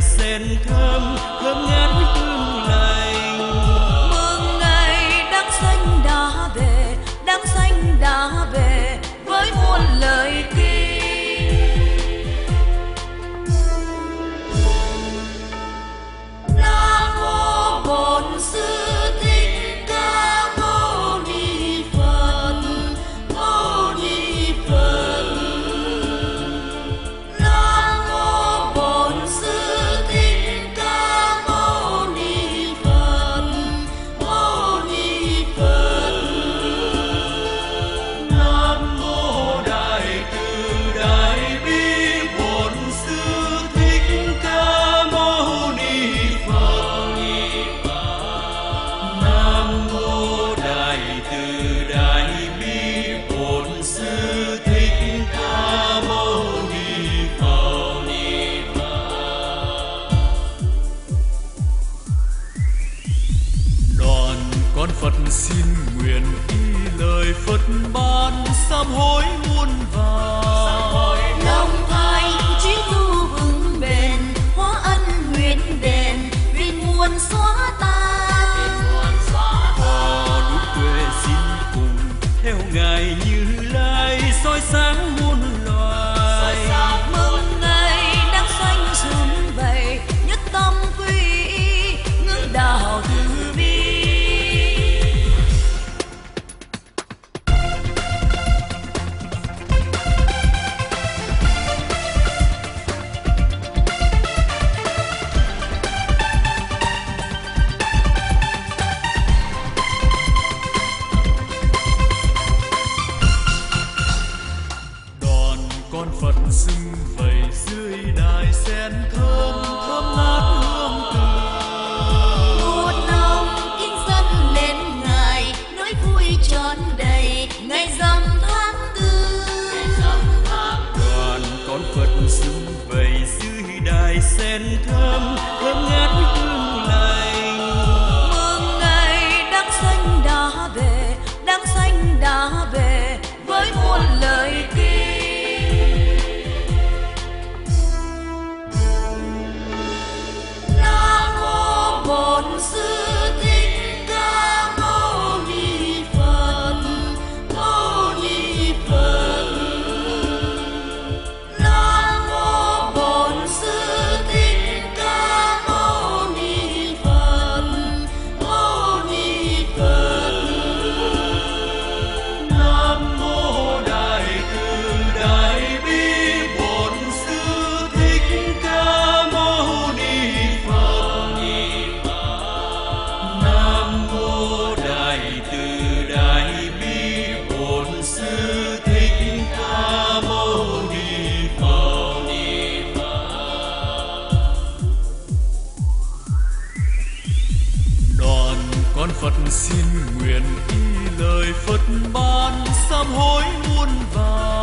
sen thơm thơm ngát xin nguyện y lời phật ban sám hối muôn vàng lòng thành trí tu vững bền hóa ân nguyện đền vì muôn xóa tan. Và lúc tuệ xin cùng theo ngài như lai soi sáng muôn con phật xưng vầy dưới đài sen thơm thơm ngát hương từ một năm kinh dân lên ngài nỗi vui tròn đầy ngày rằm tháng tư. Đoàn con phật xưng vầy dưới đài sen thơm. xin nguyện y lời phật ban sám hối muôn vàng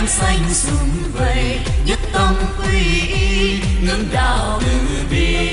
cánh xanh sum vầy nhất tâm quy y ngưỡng đạo từ bi.